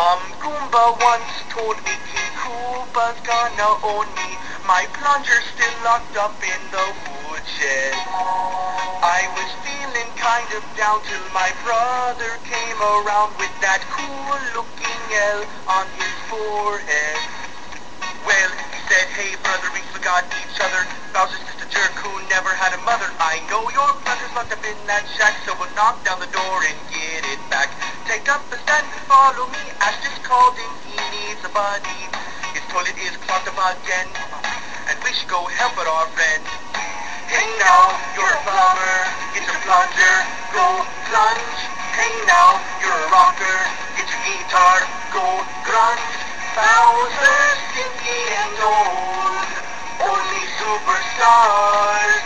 Some Goomba once told me King Koopa's gonna own me. My plunger's still locked up in the woodshed. I was feeling kind of down till my brother came around with that cool-looking L on his forehead. Well, he said, hey brother, we forgot each other. Bowser's just a jerk who never had a mother. I know your brother's locked up in that shack, so we'll knock down the door and get it back. Up and follow me. Ash just called in, he needs a buddy. His toilet is clogged up again, and we should go help out our friend. Hey now, you're a plumber, get your plunger, go plunge. Hey now, you're a rocker, get your guitar, go grunge. Bowser's stinky and old, only superstars get the gold.